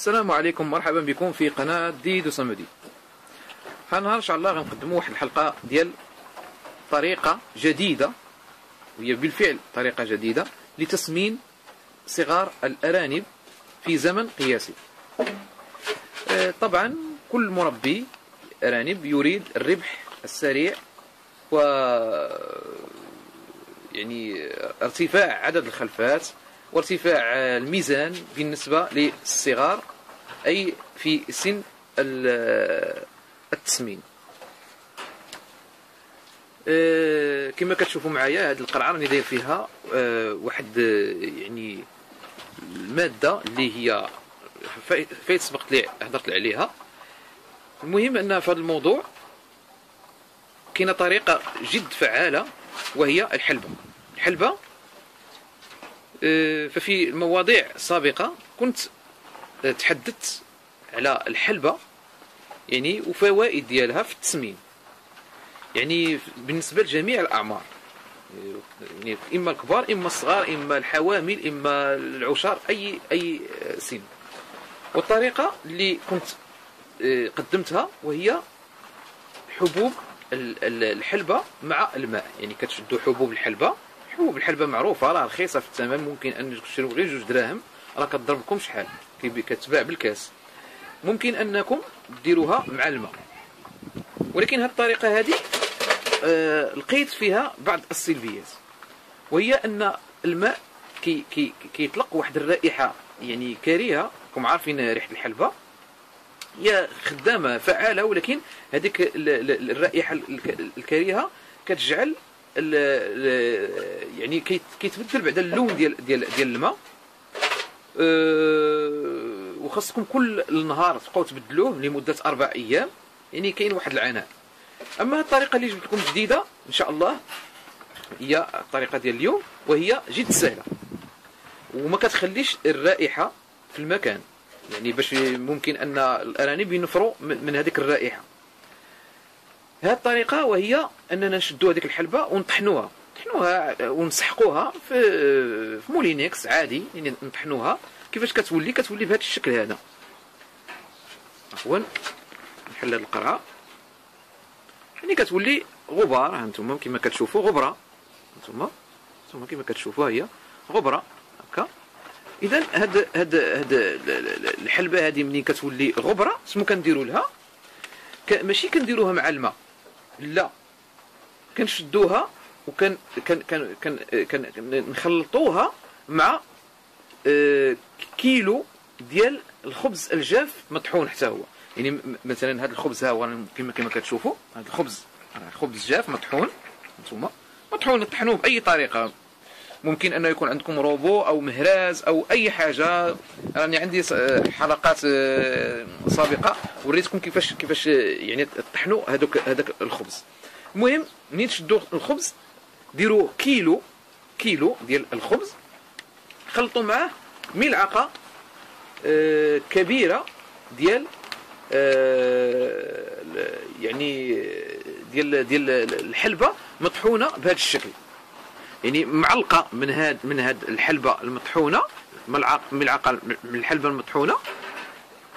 السلام عليكم. مرحبا بكم في قناة ديد وصمدي. هالنهار إن شاء الله غنقدموا واحد الحلقة ديال طريقة جديدة وهي بالفعل طريقة جديدة لتسمين صغار الأرانب في زمن قياسي. آه، طبعا كل مربي أرانب يريد الربح السريع و يعني ارتفاع عدد الخلفات وارتفاع الميزان بالنسبة للصغار. أي في سن التسمين. أه، كما كتشوفوا معايا هذه القرعة راني داير فيها أه، واحد يعني المادة اللي هي فايت سبقت لي هضرت عليها. المهم أن في هذا الموضوع كاينة طريقة جد فعالة وهي الحلبة. الحلبة آه، ففي المواضيع السابقة كنت تحدثت على الحلبة يعني وفوائد ديالها في التسمين يعني بالنسبة لجميع الأعمار يعني إما الكبار إما الصغار إما الحوامل إما العشار أي أي سن. والطريقة اللي كنت آه، قدمتها وهي حبوب الحلبة مع الماء. يعني كتشدوا حبوب الحلبة. حبوب الحلبة معروفة راه رخيصة في الثمن ممكن أن تشريو غير جوج دراهم. راه كتضرب لكم شحال. كتباع بالكاس. ممكن أنكم ديروها مع الماء. ولكن هذه الطريقة هذه آه لقيت فيها بعض السلبيات. وهي أن الماء كي كي كيطلق واحد الرائحة يعني كريهة راكم عارفين ريحة الحلبة؟ هي خدامة فعالة ولكن هذيك الرائحة الكريهة كتجعل يعني كيتبدل بعدا اللون ديال ديال ديال الماء. أه وخاصكم كل النهار تبقاو تبدلوه لمدة أربع أيام يعني كاين واحد العناء. أما الطريقة اللي جبت لكم جديدة إن شاء الله هي الطريقة ديال اليوم وهي جد سهلة. وما كتخليش الرائحة في المكان يعني باش ممكن أن الأرانب ينفروا من هذيك الرائحة. هذه الطريقة وهي أننا نشدوا هذيك الحلبة ونطحنوها. نطحنوها ونسحقوها في في مولينكس عادي يعني نطحنوها. كيفاش كتولي كتولي بهذا الشكل هذا؟ عفوا نحل هذه القرعه يعني كتولي غبار هانتوما كما كتشوفوا غبرة. هانتوما هانتوما كما كتشوفوا هي غبرة. هكا. اذا هاد هاد هاد الحلبة هذه ملي كتولي غبرة شنو كنديروا لها. ماشي كنديروها مع الماء. لا. كنشدوها وكان كان كان كان, كان نخلطوها مع كيلو ديال الخبز الجاف مطحون حتى هو. يعني مثلا هذا الخبز ها هو كما كما كتشوفوا هذا الخبز خبز جاف مطحون أنتم مطحون طحنوه بأي طريقة. ممكن أنه يكون عندكم روبو أو مهراز أو أي حاجة. راني عندي حلقات آه، سابقة. وريتكم كيفاش كيفاش يعني طحنوا هذوك هذاك الخبز. المهم ملي تشدوا الخبز؟ ديروا كيلو كيلو ديال الخبز. خلطوا معاه ملعقة آه، كبيرة ديال آه، يعني ديال ديال الحلبة مطحونة بهذا الشكل. يعني معلقة من هاد من هاد الحلبة المطحونة ملعقه ملعقة من الحلبة المطحونة.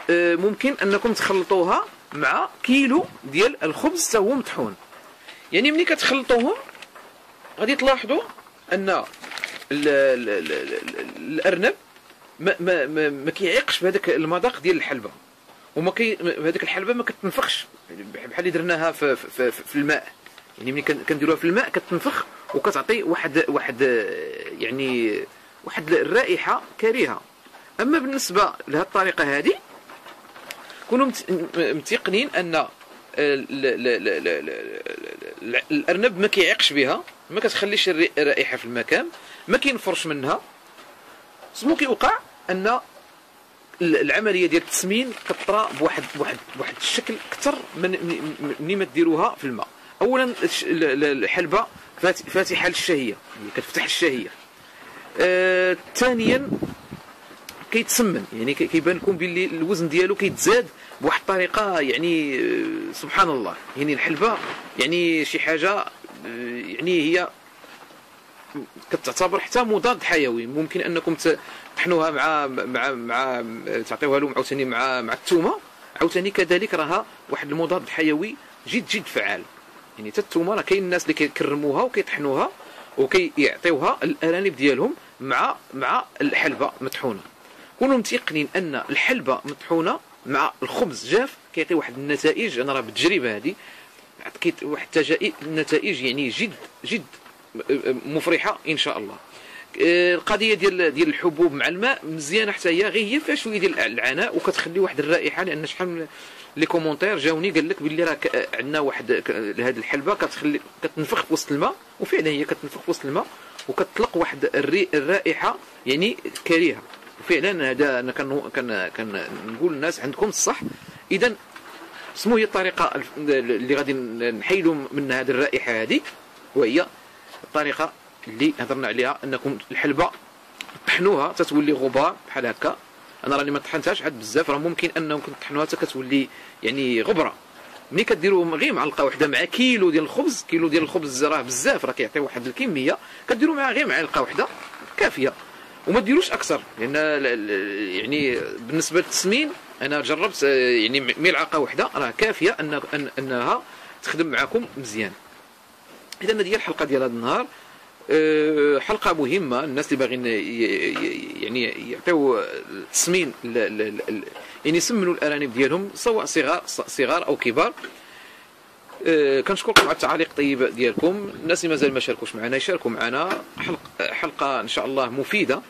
آه، ممكن أنكم تخلطوها مع كيلو ديال الخبز تا هو مطحون. يعني ملي كتخلطوهم غادي تلاحظوا أن الارنب ما ما ما, ما كيعيقش بهذاك المذاق ديال الحلبه وما كي هذيك الحلبه ما كتنفخش بحال اللي درناها في, في, في, في الماء يعني ملي كنديروها في الماء كتنفخ وكتعطي واحد واحد يعني واحد الرائحه كريهه اما بالنسبة لهذه الطريقة هذه كونوا متيقنين ان الارنب ما كيعيقش بها ما كتخليش الرائحه في المكان ما كينفرش منها. سمو كيوقع أن العملية ديال التسمين كطرا بواحد بواحد بواحد الشكل أكثر من ملي ما ديروها في الماء. اولا الحلبة فاتحة للشهية يعني كتفتح الشهية. آه ثانيا كيتسمن يعني كيبان لكم باللي الوزن ديالو كيتزاد بواحد الطريقة يعني آه سبحان الله. يعني الحلبة يعني شي حاجة آه يعني هي كتعتبر حتى مضاد حيوي. ممكن أنكم تطحنوها مع مع مع تعطيوها لهم عاوتاني مع مع الثومه عاوتاني كذلك راها واحد المضاد حيوي جد جد فعال. يعني حتى الثومه راه كاين الناس اللي كيكرموها وكيطحنوها وكيعطيوها الأرانب ديالهم مع مع الحلبة مطحونة. كونوا متيقنين أن الحلبة مطحونة مع الخبز جاف كيعطي واحد النتائج. أنا راه بالتجربة هذه عطيت واحد النتائج يعني جد جد مفرحة إن شاء الله. القضية ديال ديال الحبوب مع الماء مزيانه حتى هي غير هي فيها شوية ديال العناء وكتخلي واحد الرائحة لأن شحال لي كومونتير جاوني قال لك باللي راه عندنا واحد هذه الحلبة كتخلي كتنفخ في وسط الماء وفعلا هي كتنفخ في وسط الماء وكتطلق واحد الرائحة يعني كريهه وفعلا هذا أنا كان كنقول للناس عندكم الصح. اذا شنو هي الطريقة اللي غادي نحيدوا من هذه الرائحة هذه وهي الطريقة اللي هضرنا عليها أنكم الحلبة طحنوها تتولي غبار بحال هكا. أنا راني ما طحنتهاش عاد بزاف راه ممكن أنهم طحنوها حتى كتولي يعني غبرة. ملي كديروا غير معلقه واحدة مع كيلو ديال الخبز كيلو ديال الخبز راه بزاف راه كيعطي واحد الكمية كديروا معها غير معلقه واحدة كافية. وما ديروش أكثر لأن يعني بالنسبة للتسمين أنا جربت يعني ملعقة واحدة راه كافية ان أنها تخدم معكم مزيان. اذا هذه الحلقة ديال هذا النهار. أه، حلقة مهمة. الناس اللي باغيين يعني يعطيو التسمين يعني يسمنوا الأرانب ديالهم سواء صغار صغار أو كبار. أه، كنشكركم على التعاليق الطيبه ديالكم. الناس اللي مازال ما شاركوش معنا يشاركوا معنا. حلقه حلقة إن شاء الله مفيدة.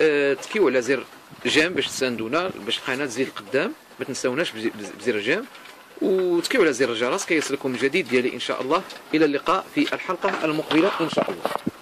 أه، تكيو على زر j'aime باش تساندونا باش القناة تزيد القدام ما تنساوناش بزر j'aime. وتكيو على زر الجرس كي يصلكم الجديد ديالي إن شاء الله. إلى اللقاء في الحلقة المقبلة إن شاء الله.